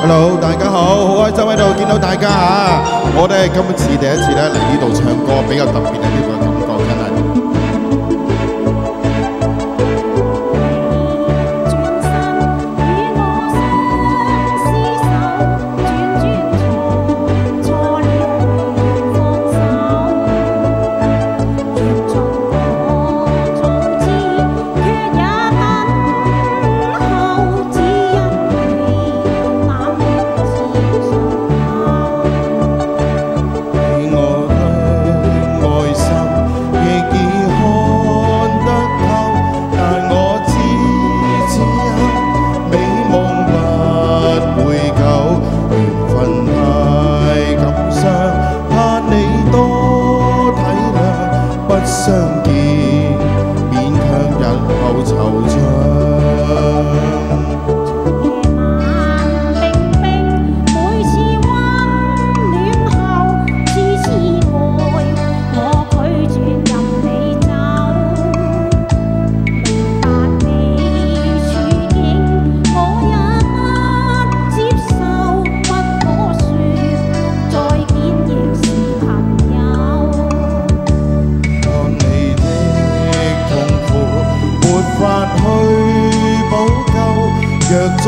Hello，大家好，好开心喺度见到大家啊！我哋今次第一次咧嚟呢度唱歌，比较特别啊。相见，勉强日后惆怅。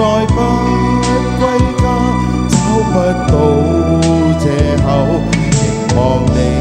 再不归家，找不到借口，凝望你。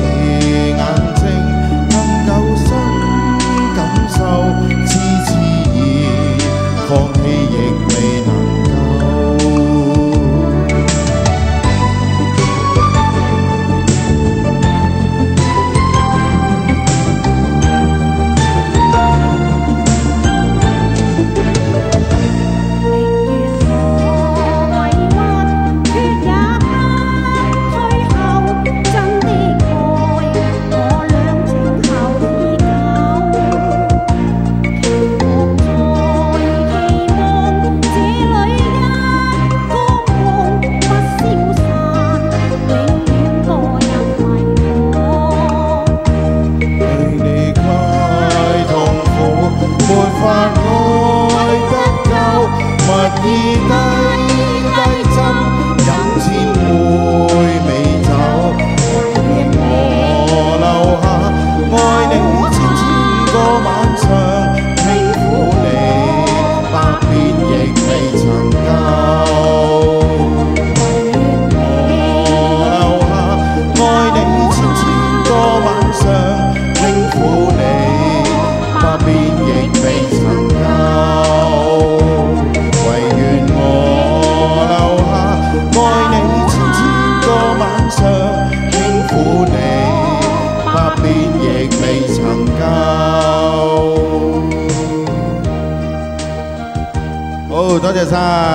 化爱得头，默以低低斟，有千杯美酒，我留下爱你千个晚上。多谢晒。